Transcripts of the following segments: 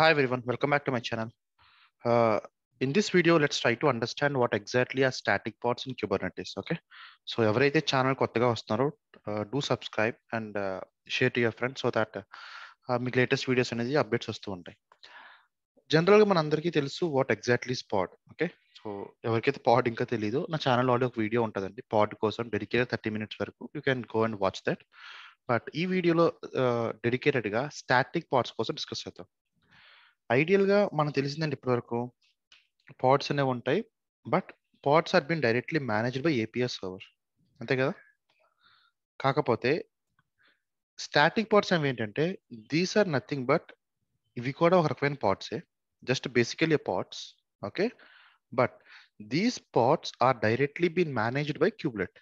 Hi everyone, welcome back to my channel. Uh, in this video, let's try to understand what exactly are static pods in Kubernetes. Okay, so ఎవరైతే channel కొత్తగా వస్తున్నారో do subscribe and share to your friends so that మీకు latest videos అనేది updates వస్తూ ఉంటాయి. జనరల్గా మన అందరికీ తెలుసు what exactly is pod okay so ఎవరికైతే పాడ్ ఇంకా తెలియదు నా ఛానల్ ఆల్రెడీ ఒక వీడియో ఉంటుందండి. పాడ్ కోసం డెడికేటెడ్ థర్టీ మినిట్స్ వరకు you can go and watch that but ఈ వీడియోలో డెడికేటెడ్గా స్టాటిక్ పాడ్స్ కోసం డిస్కస్ చేద్దాం. ఐడియల్గా మనకు తెలిసిందండి ఇప్పటివరకు. పాడ్స్ అనేవి ఉంటాయి. But pods are been directly managed by APIs server అంతే కదా? కాకపోతే స్టాటిక్ పాడ్స్ అనేవి ఏంటంటే దీస్ ఆర్ నథింగ్ బట్ ఇవి కూడా ఒక రకమైన పాడ్సే just basically pods okay but these pods are directly been managed by kubelet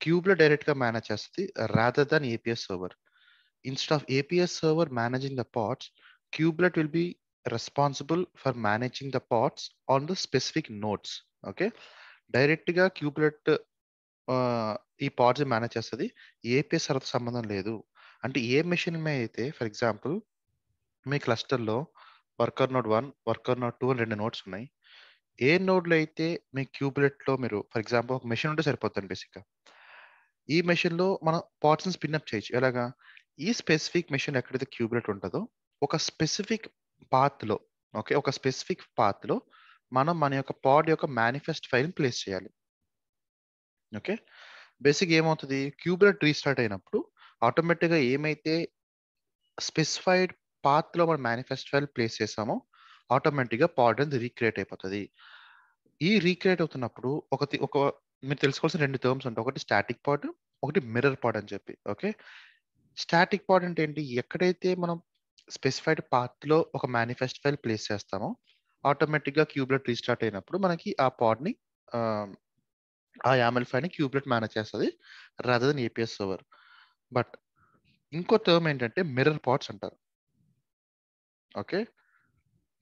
kubelet డైరెక్ట్గా మేనేజ్ చేస్తుంది rather than APIs server instead of APIs server managing the pods kubelet will be responsible for managing the pods on the specific nodes okay డైరెక్ట్గా kubelet ఈ pods manage చేస్తుంది. AP server సంబంధం లేదు. అంటే ఏ machine మీద అయితే ఫర్ ఎగ్జాంపుల్ మీ క్లస్టర్లో worker node one worker node two అని రెండు నోట్స్ ఉన్నాయి. ఏ నోడ్లో అయితే మీ క్యూబ్లెట్లో మీరు ఫర్ ఎగ్జాంపుల్ ఒక మెషిన్ ఉంటే సరిపోతుంది బేసిక్గా ఈ మెషిన్లో మనం పాడ్స్ని స్పిన్అప్ చేయొచ్చు. ఎలాగా? ఈ స్పెసిఫిక్ మెషిన్ ఎక్కడైతే క్యూబ్లెట్ ఉంటుందో ఒక స్పెసిఫిక్ పాత్లో ఓకే? ఒక స్పెసిఫిక్ పాత్లో మనం మన యొక్క పాడ్ యొక్క మేనిఫెస్ట్ ఫైల్ని ప్లేస్ చేయాలి. ఓకే? బేసిక్ ఏమవుతుంది? క్యూబ్లెట్ రీస్టార్ట్ అయినప్పుడు ఆటోమేటిక్గా ఏమైతే స్పెసిఫైడ్ పాత్లో మనం మేనిఫెస్ట్ ఫైల్ ప్లేస్ చేసామో ఆటోమేటిక్గా పాడ్ అనేది రీక్రియేట్ అయిపోతుంది. ఈ రీక్రియేట్ అవుతున్నప్పుడు ఒక ఒక మీరు తెలుసుకోవాల్సిన రెండు టర్మ్స్ ఉంటాయి. ఒకటి స్టాటిక్ పాడ్ ఒకటి మిర్రర్ పాడ్ అని చెప్పి ఓకే? స్టాటిక్ పాడ్ అంటే ఏంటి? ఎక్కడైతే మనం స్పెసిఫైడ్ పాత్లో ఒక మేనిఫెస్ట్ ఫైల్ ప్లేస్ చేస్తామో. ఆటోమేటిక్గా క్యూబ్లెట్ రీస్టార్ట్ అయినప్పుడు మనకి ఆ పాడ్ని ఆ యామెల్ ఫైల్ని క్యూబ్లెట్ మేనేజ్ చేస్తుంది. Rather than APIs server but ఇంకో టర్మ్ ఏంటంటే మిర్రర్ పాడ్స్ అంటారు. ఓకే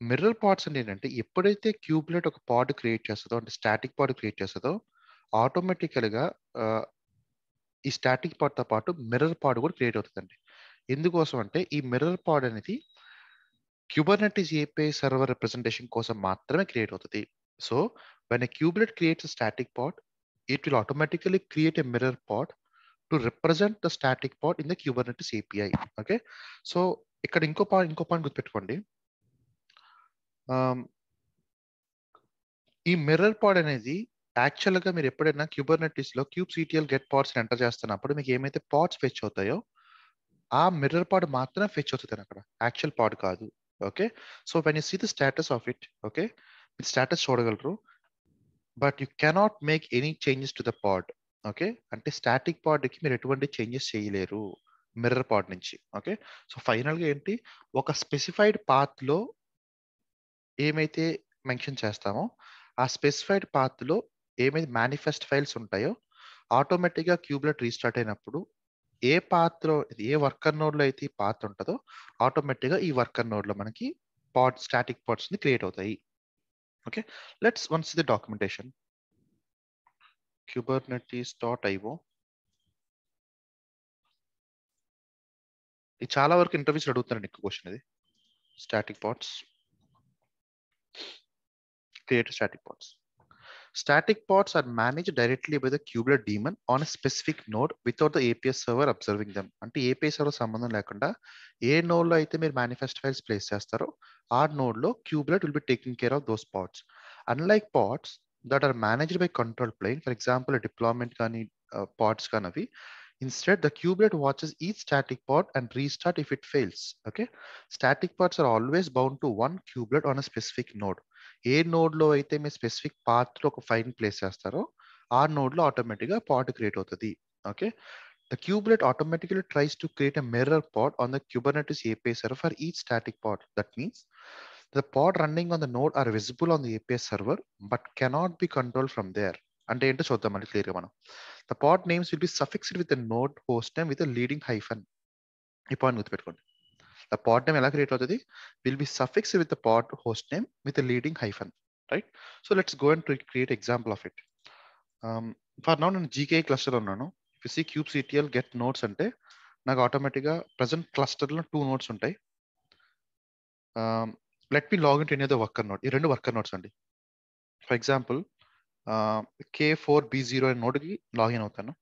మిర్రర్ పాడ్స్ అంటే ఏంటంటే ఎప్పుడైతే క్యూబ్లెట్ ఒక పాడ్ క్రియేట్ చేస్తుందో అంటే స్టాటిక్ పాడ్ క్రియేట్ చేస్తుందో ఆటోమేటికల్గా ఈ స్టాటిక్ పాడ్తో పాటు మిర్రర్ పాడ్ కూడా క్రియేట్ అవుతుందండి. ఎందుకోసం అంటే ఈ మిర్రర్ పాడ్ అనేది క్యూబర్నెటిస్ ఏపీఐ సర్వర్ రిప్రజెంటేషన్ కోసం మాత్రమే క్రియేట్ అవుతుంది. So when a kubelet creates static pod it will automatically create a mirror pod to represent the static pod in the Kubernetes API okay so ఇక్కడ ఇంకో point ఇంకో point గుర్తుపెట్టుకోండి. Um, ఈ mirror పాడ్ అనేది యాక్చువల్గా మీరు ఎప్పుడైనా క్యూబర్నెటిస్లో cube CTL get pods enter చేస్తున్నప్పుడు మీకు ఏమైతే పాడ్స్ ఫెచ్ అవుతాయో ఆ మిర్రర్ పాడ్ మాత్రమే ఫెచ్ అవుతుంది అక్కడ యాక్చువల్ పాడ్ కాదు. Okay so when you see the status of it okay మీరు స్టేటస్ చూడగలరు. But you cannot make any changes to the pod okay అంటే స్టాటిక్ పాడ్కి మీరు ఎటువంటి చేంజెస్ చేయలేరు మిర్రర్ పాడ్ నుంచి ఓకే సో ఫైనల్గా ఏంటి? ఒక స్పెసిఫైడ్ పాత్లో ఏమైతే మెన్షన్ చేస్తామో ఆ స్పెసిఫైడ్ పాత్లో ఏమైతే మేనిఫెస్ట్ ఫైల్స్ ఉంటాయో ఆటోమేటిక్గా క్యూబ్లెట్ రీస్టార్ట్ అయినప్పుడు ఏ పాత్రలో ఏ వర్కర్ నోడ్లో అయితే ఈ పాత్ర ఉంటుందో ఆటోమేటిక్గా ఈ వర్కర్ నోడ్లో మనకి పాడ్ స్టాటిక్ పాడ్స్ క్రియేట్ అవుతాయి. Okay? Let's once the documentation. Kubernetes dot IO ఇది చాలా వరకు ఇంటర్వ్యూస్ అడుగుతున్నాను ఎక్కువ క్వశ్చన్ ఇది. Static pods create static pods Static pods are managed directly by the kubelet daemon on a specific node without the APS server observing them. అంటే APS server సంబంధం లేకుండా ఏ నోడ్లో అయితే మీరు మేనిఫెస్ట్ ఫైల్స్ ప్లేస్ చేస్తారో ఆ నోడ్లో kubelet will be taking care of those pods unlike pods that are managed by control plane for example deployment కానీ పాడ్స్ కానీ అవి instead the kubelet watches each static pod and restart if it fails okay static pods are always bound to one kubelet on a specific node ఏ నోడ్లో అయితే మీ specific పాత్రలో ఒక fine place చేస్తారో ఆ నోడ్లో ఆటోమేటిక్గా పాడ్ క్రియేట్ అవుతుంది. Okay? The kubelet automatically tries to create a mirror pod on the Kubernetes API server for each static pod that means the pod running on the node are visible on the APIs server but cannot be control from there. అంటే ఏంటో చూద్దాం మళ్ళీ క్లియర్గా మనం. The pod names will be suffixed with node host name with leading hyphen. ఈ point గుర్తుపెట్టుకోండి. The pod name ఎలా create అవుతుంది? Will be suffix with the pod host name with leading hyphen right so let's go and create example of it for now నేను GK cluster ఉన్నాను. సి cube CTL get nodes అంటే నాకు ఆటోమేటిక్గా present క్లస్టర్లో two nodes ఉంటాయి. Let me login to any worker node ఈ రెండు వర్కర్ నోట్స్ అండి. For example K four B zero అనే నోట్కి లాగిన్ అవుతాను.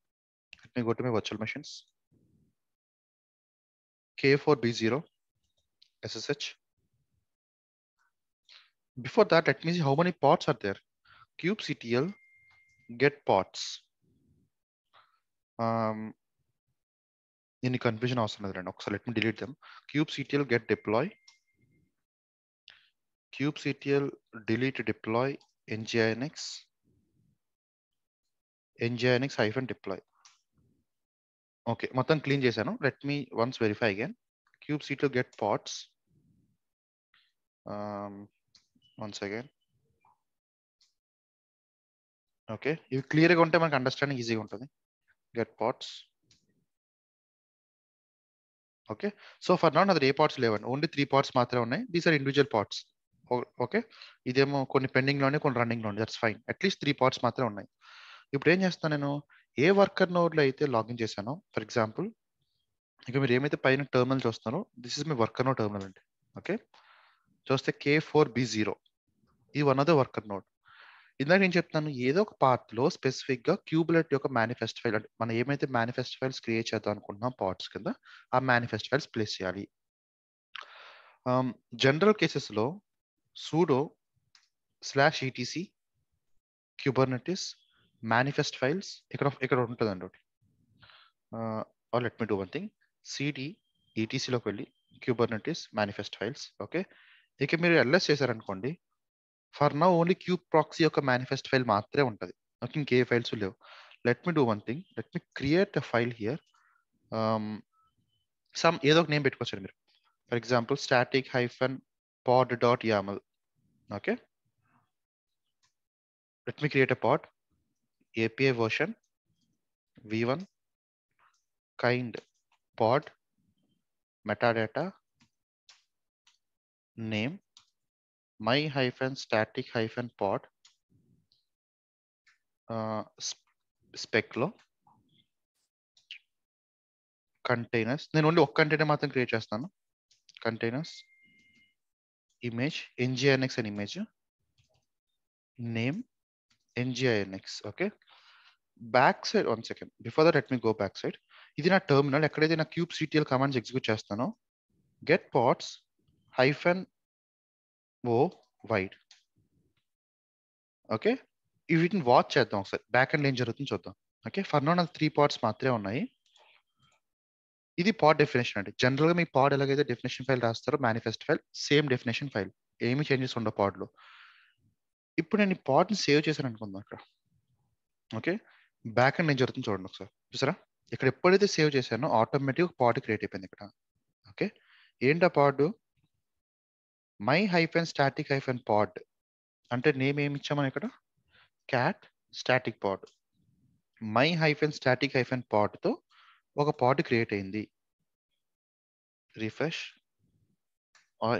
Let me go to my virtual machines K four B zero SSH Before that, let me see how many pods are there. kubectl get pods. Um, any confusion అవసరం లేదు రండి ఒకసారి let me delete them. kubectl get deploy. kubectl delete deploy nginx nginx hyphen deploy. Okay మొత్తం clean చేశాను let me once verify again Kubectl get pods. Um, once again okay ఇవి క్లియర్గా ఉంటే మనకు అండర్స్టాండింగ్ ఈజీగా ఉంటుంది. Get pods okay so for not అది ఏ పార్ట్స్ లేవండి. ఓన్లీ త్రీ పార్ట్స్ మాత్రమే ఉన్నాయి. These are individual pods okay ఇదేమో కొన్ని పెండింగ్లోనే కొన్ని రన్నింగ్లో ఉంది that's fine at least three pods మాత్రమే ఉన్నాయి. ఇప్పుడు ఏం చేస్తాను నేను? ఏ వర్కర్ నోడ్లో అయితే లాగిన్ చేశానో ఫర్ ఎగ్జాంపుల్ ఇక మీరు ఏమైతే పైన టర్మినల్ చూస్తున్నారో దిస్ ఇస్ మీ వర్కర్ నోడ్ టర్మినల్ అండి. ఓకే చూస్తే కే ఫోర్ బి జీరో ఈ one of the worker node ఇందాక నేను చెప్తాను ఏదో ఒక పార్ట్లో స్పెసిఫిక్గా క్యూబులెట్ యొక్క మేనిఫెస్ట్ ఫైల్ అంటే మనం ఏమైతే మేనిఫెస్ట్ ఫైల్స్ క్రియేట్ చేద్దాం అనుకుంటున్నాం పార్ట్స్ కింద ఆ మేనిఫెస్ట్ ఫైల్స్ ప్లేస్ చేయాలి. జనరల్ కేసెస్లో sudo slash ETC Kubernetes manifest files ఇక్కడ ఇక్కడ ఉంటుందండి ఒకటి. Or let me do one thing CD ఈటీసీలోకి వెళ్ళి క్యూబర్నెటిస్ మేనిఫెస్ట్ ఫైల్స్ ఓకే ఇక మీరు ఎల్ఎస్ చేశారనుకోండి for now only kube proxy యొక్క మేనిఫెస్ట్ ఫైల్ మాత్రమే ఉంటుంది. ఓకే ఇంకే ఫైల్స్ లేవు. Let me do one thing let me create a file here some ఏదో ఒక నేమ్ పెట్టుకోవచ్చు మీరు. For example static hyphen pod dot YAML okay let me create a pod API version V one kind pod metadata name my hyphen static hyphen pod uh, spec లో containers నేను only ఒక container మాత్రం create చేస్తాను. Containers image NGINX అని image name NGINX okay back side one second before that let me go back side ఇది నా terminal. ఎక్కడైతే నా క్యూబ్ సిటిఎల్ కమాండ్స్ ఎగ్జిక్యూట్ చేస్తానో get pods hyphen O wide okay వీటిని watch చేద్దాం ఒకసారి. బ్యాక్ అండ్ ఏం జరుగుతుందో చూద్దాం. ఓకే ఫర్ నో నాకు త్రీ పార్ట్స్ మాత్రమే ఉన్నాయి. ఇది పాడ్ డెఫినేషన్ అండి. జనరల్గా మీ పాడ్ ఎలాగైతే definition file రాస్తారో manifest file same definition file ఏమి చేంజెస్ ఉండవు పాడ్లో ఇప్పుడు నేను ఈ పాడ్ని సేవ్ చేశాను అనుకుందాం అక్కడ. ఓకే బ్యాక్ అండ్ ఏం జరుగుతుందో చూడండి ఒకసారి. చూసారా? ఇక్కడ ఎప్పుడైతే సేవ్ చేశానో ఆటోమేటిక్ పాడ్ క్రియేట్ అయిపోయింది ఇక్కడ. ఓకే? ఏంటా pod my hyphen static hyphen pod అంటే నేమ్ ఏమి ఇచ్చామని ఇక్కడ? Cat static pod my hyphen static hyphen పాడ్తో ఒక పాడ్ క్రియేట్ అయింది. రిఫ్రెష్.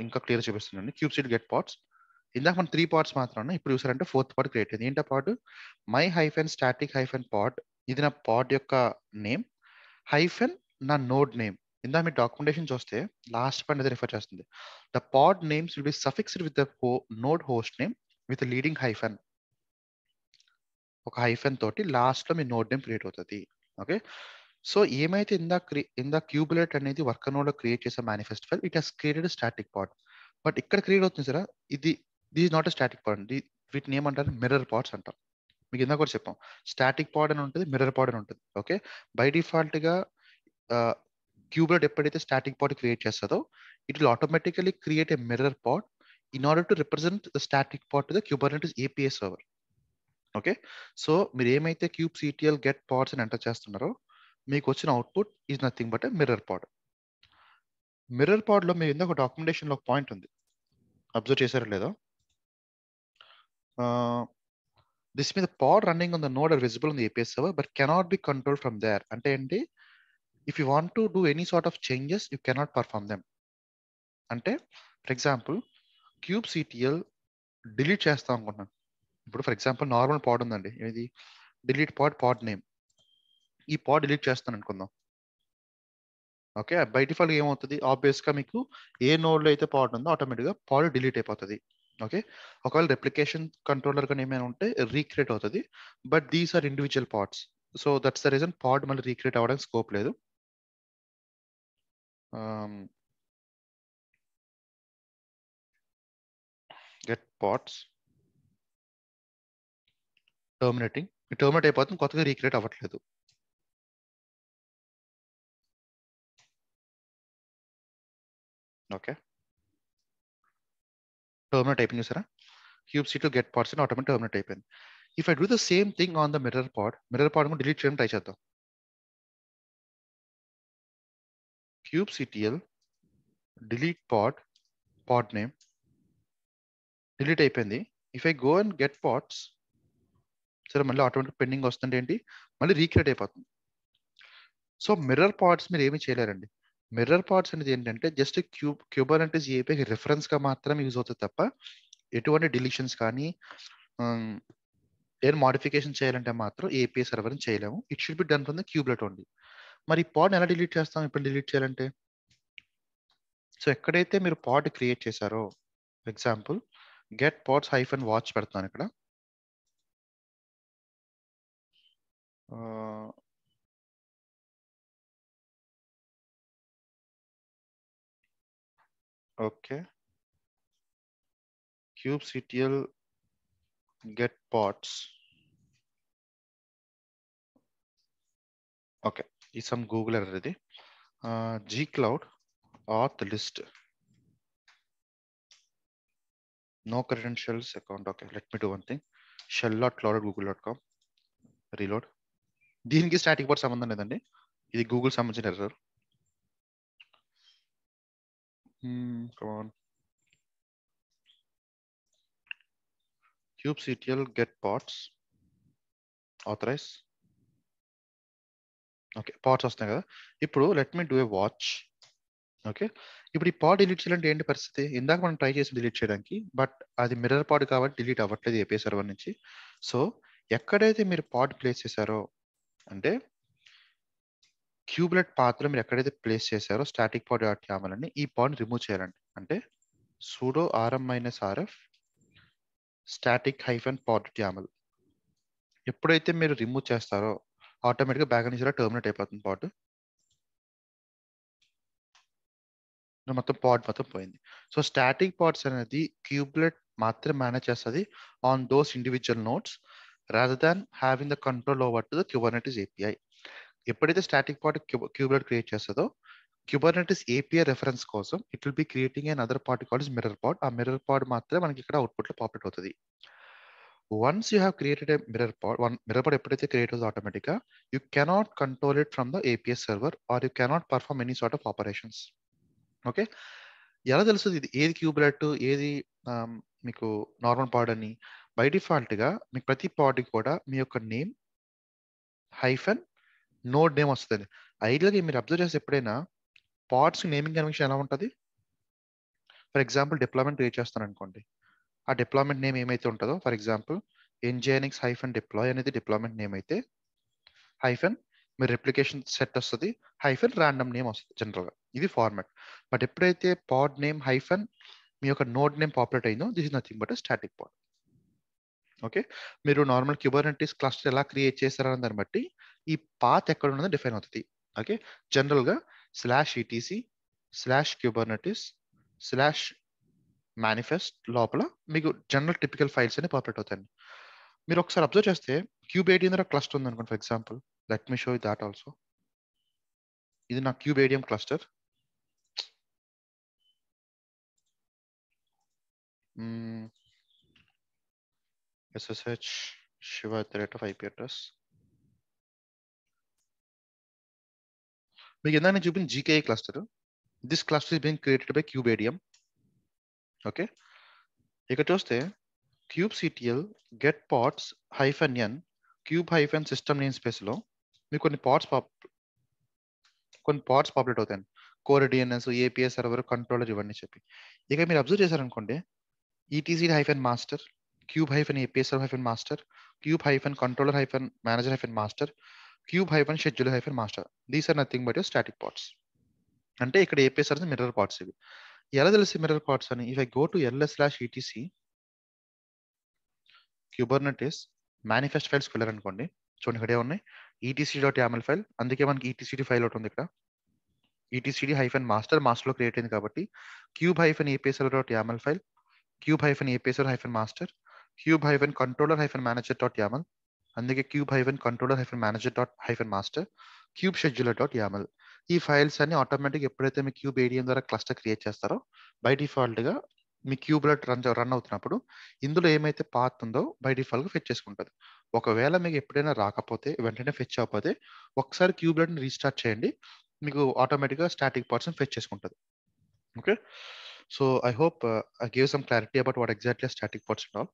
ఇంకా క్లియర్ చూపిస్తుందండి క్యూబ్ సీట్ గెట్ పాడ్స్ ఇందాక మనం త్రీ పార్ట్స్ మాత్రం ఇప్పుడు చూసారంటే ఫోర్త్ పార్ట్ క్రియేట్ అయింది. ఏంటో part? My hyphen static hyphen pod ఇది నా పాడ్ యొక్క నేమ్. హైఫెన్ నా నోడ్ నేమ్. ఇందా మీ డాక్యుమెంటేషన్ చూస్తే లాస్ట్ పాయింట్ అది రిఫర్ చేస్తుంది. The pod names will be suffixed with the node host name with leading hyphen ఒక హైఫెన్ తోటి లాస్ట్లో మీ నోడ్ నేమ్ క్రియేట్ అవుతుంది. ఓకే సో ఏమైతే ఇందా ఇందా క్యూబులేట్ అనేది వర్క్ నోడ్లో క్రియేట్ చేసే manifest file it has created static pod but ఇక్కడ క్రియేట్ అవుతుంది సరే ఇది this not a static pod వీటిని ఏమంటారు? మిర్రర్ పాడ్స్ అంటారు. మీకు ఇందాక కూడా చెప్పాం. స్టాటిక్ పాడ్ అని ఉంటుంది మిర్రర్ పాడ్ అని ఉంటుంది. ఓకే? బై డిఫాల్ట్గా క్యూబ్లెట్ ఎప్పుడైతే స్టాటిక్ పాడ్ క్రియేట్ చేస్తుందో it will automatically create a mirror pod in order to represent the static pod kuber the Kubernetes API server. Okay? So మీరు ఏమైతే క్యూబ్ సిటిఎల్ గెట్ పాడ్స్ అని enter చేస్తున్నారో మీకు వచ్చిన output is nothing but mirror pod. Mirror పాడ్లో మీరు ఇందాక డాక్యుమెంటేషన్లో ఒక point ఉంది. అబ్జర్వ్ చేశారో లేదో? దిస్ మీద pod running on the node are visible on the APIs server but cannot be control from there అంటే ఏంటి? If you want to do any sort of changes you cannot perform them అంటే for example cube CTL delete చేస్తాం అనుకుంటున్నాను ఇప్పుడు for example normal పాడ్ ఉందండి. ఇది delete pod pod name ఈ పాడ్ delete చేస్తాను అనుకుందాం. ఓకే బై ఫాల్ ఏమవుతుంది? ఆబ్వియస్గా మీకు ఏ నోడ్లో అయితే పాడ్ ఉందో ఆటోమేటిక్గా పాడ్ డిలీట్ అయిపోతుంది. ఓకే? ఒకవేళ రెప్లికేషన్ కంట్రోలర్ కానీ ఏమైనా ఉంటే రీక్రియేట్ అవుతుంది. But these are individual pods so that's the reason pod మళ్ళీ రీక్రియేట్ అవ్వడానికి స్కోప్ లేదు. గెట్ పాడ్స్ టర్మినేటింగ్ టర్మినేట్ అయిపోతుంది కొత్తగా రీక్రియేట్ అవ్వట్లేదు. ఓకే టర్మినేట్ అయిపోయింది చూసారా cube see to get parts అని ఆటోమేటిక్ టర్మినేట్ అయిపోయింది if I do the same thing on the mirror pod mirror pod కూడా డిలీట్ చేయడం ట్రై చేద్దాం kube CTL delete pod pod name delete అయిపోయింది if I go and get pods సరే మళ్ళీ automatic pending వస్తుంటే ఏంటి? మళ్ళీ రీక్రియేట్ అయిపోతుంది. సో మిర్రర్ పార్ట్స్ మీరు ఏమి చేయలేరండి. మిర్రర్ పార్ట్స్ అనేది ఏంటంటే జస్ట్ క్యూబ్ క్యూబర్ ఏపీకి రిఫరెన్స్గా మాత్రం యూజ్ అవుతుంది తప్ప ఎటువంటి డిలీషన్స్ కానీ ఏం మాడిఫికేషన్ చేయాలంటే మాత్రం ఏపీఐ సర్వర్ చేయలేము. It should be done from the kubelet only. మరి పాడ్ ఎలా డిలీట్ చేస్తాం? ఇప్పుడు డిలీట్ చేయాలంటే? సో ఎక్కడైతే మీరు పాడ్ క్రియేట్ చేశారో example get pods hyphen watch పెడతాను ఇక్కడ. Okay kubectl get pods okay ఈ సమ్ గూగుల్ ఎర్రర్ ఇది G cloud auth list no credentials account okay let me do one thing shell dot cloud Google dot com reload దీనికి static pod సంబంధం లేదండి. ఇది Google సంబంధించిన error Hmm. kubectl get pods authorize. Okay pods వస్తున్నాయి కదా. ఇప్పుడు let me do a watch okay ఇప్పుడు ఈ పాడ్ డిలీట్ చేయాలంటే ఏంటి పరిస్థితి? ఇందాక మనం ట్రై చేసి డిలీట్ చేయడానికి బట్ అది మిర్రర్ పాడ్ కాబట్టి డిలీట్ అవ్వట్లేదు ఏపీ సర్వర్ నుంచి. సో ఎక్కడైతే మీరు పాడ్ ప్లేస్ చేశారో అంటే క్యూబ్లెట్ పాత్ర మీరు ఎక్కడైతే ప్లేస్ చేశారో స్టాటిక్ పాడ్ డాట్ యామల్ అని ఈ పాడ్ రిమూవ్ చేయాలండి. అంటే sudo RM minus RF static hyphen pod YAML ఎప్పుడైతే మీరు రిమూవ్ చేస్తారో ఆటోమేటిక్గా బ్యాక్ నుంచి టర్మినేట్ అయిపోతుంది పాడ్ మొత్తం పాడ్ మొత్తం పోయింది. సో స్టాటిక్ పాడ్స్ అనేది క్యూబ్లెట్ మాత్రం మేనేజ్ చేస్తుంది on those individual nodes rather than having the control over to the Kubernetes API. ఎప్పుడైతే స్టాటిక్ పార్ట్ క్యూబ్లెట్ క్రియేట్ చేస్తుందో క్యూబర్నెటిస్ ఏపీఐ రెఫరెన్స్ కోసం it will be creating and other pod calls mirror pod ఆ mirror pod మాత్రమే మనకి ఇక్కడ అవుట్పుట్లో populate అవుతుంది. Once you have created a mirror pod one mirror pod ఎప్పుడైతే క్రియేట్ అవుతుందో ఆటోమేటిక్గా you cannot control it from the APS server or you cannot perform any sort of operations okay ఎలా తెలుస్తుంది ఇది? ఏది క్యూబ్లెట్ ఏది మీకు నార్మల్ పాడ్ అని? బై డిఫాల్ట్గా మీకు ప్రతి పాడ్కి కూడా మీ యొక్క నేమ్ హైఫన్ నోడ్ నేమ్ వస్తుంది. ఐడియల్గా మీరు అబ్జర్వ్ చేస్తే ఎప్పుడైనా పార్ట్స్ నేమింగ్ కన్వెన్షన్ ఎలా ఉంటుంది? ఫర్ ఎగ్జాంపుల్ డిప్లాయ్మెంట్ క్రియేట్ చేస్తాను అనుకోండి. ఆ డిప్లాయ్మెంట్ నేమ్ ఏమైతే ఉంటుందో for example nginx hyphen deploy అనేది డిప్లాయ్మెంట్ నేమ్ అయితే హైఫన్ మీరు రెప్లికేషన్ సెట్ వస్తుంది హైఫన్ ర్యాండమ్ నేమ్ వస్తుంది జనరల్గా. ఇది ఫార్మాట్. బట్ ఎప్పుడైతే పాడ్ నేమ్ హైఫన్ మీ యొక్క నోడ్ నేమ్ పాపులేట్ అయిందో this is nothing but static pod okay? మీరు నార్మల్ క్యూబర్నటీస్ క్లస్టర్ ఎలా క్రియేట్ చేస్తారని దాన్ని బట్టి ఈ పాత్ ఎక్కడ ఉన్నదో డిఫైన్ అవుతుంది. ఓకే జనరల్గా slash ETC slash Kubernetes slash manifest లోపల మీకు జనరల్ టిపికల్ ఫైల్స్ అని పాపులేట్ అవుతాయండి. మీరు ఒకసారి అబ్జర్వ్ చేస్తే క్యూబ్ ఎయిటీన్ దగ్గర క్లస్టర్ ఉంది అనుకోండి for example let me show that also ఇది నా kube ADM cluster SSH Shiva at the rate of IP address మీకు ఇందాక నేను చూపిన GKI cluster this cluster is being created by kube okay ఇక్కడ చూస్తే kube CTL get pods hyphen N kube hyphen system name స్పేస్లో మీకు కొన్ని పాట్స్ పాప్ కొన్ని పాట్స్ పాపులేట్ అవుతాయి. Core DNS APS server controller ఇవన్నీ చెప్పి. ఇక మీరు అబ్జర్వ్ చేశారనుకోండి ETC hyphen master kube hyphen APS server hyphen master kube hyphen controller hyphen manager hyphen master kube hyphen schedule hyphen master these are nothing but your static pods అంటే ఇక్కడ APS అనేది mirror parts ఇవి. ఎలా తెలిసి mirror parts అని? If I go to LS slash ETC Kubernetes manifest ఫైల్స్కి వెళ్ళారనుకోండి చూడండి ఇక్కడ ఉన్నాయి. ఈటీసీ డాట్ యామల్ ఫైల్ అందుకే మనకి ఈటీసీడీ ఫైల్ ఒకటి ఉంది ఇక్కడ. ఈటీసీడీ హైఫెన్ మాస్టర్ మాస్టర్లో క్రియేట్ అయింది కాబట్టి kube hyphen APSL dot YAML file kube hyphen APSL hyphen master kube hyphen controller hyphen manager dot YAML అందుకే kube hyphen controller hyphen manager dot hyphen master kube scheduler dot YAML. ఈ files అన్ని automatic ఎప్పుడైతే మీ kube ADM ద్వారా cluster create చేస్తారో by డిఫాల్ట్గా మీ క్యూబ్లో run run అవుతున్నప్పుడు ఇందులో ఏమైతే పాత్ ఉందో బై డిఫాల్ట్గా ఫెచ్ చేసుకుంటుంది. ఒకవేళ మీకు ఎప్పుడైనా రాకపోతే వెంటనే ఫెచ్ అవ్వకపోతే ఒకసారి క్యూబ్లెట్ని రీస్టార్ట్ చేయండి. మీకు ఆటోమేటిక్గా స్టాటిక్ పార్ట్స్ ఫెచ్ చేసుకుంటుంది. Okay? So I hope I gave some clarity about what exactly static pods all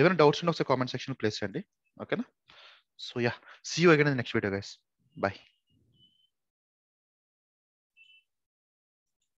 ఏమైనా డౌట్స్ ఉంటే ఒకసారి కామెంట్ సెక్షన్ ప్లేస్ చేయండి. Okay. So yeah, see you again in the next video, guys. Bye.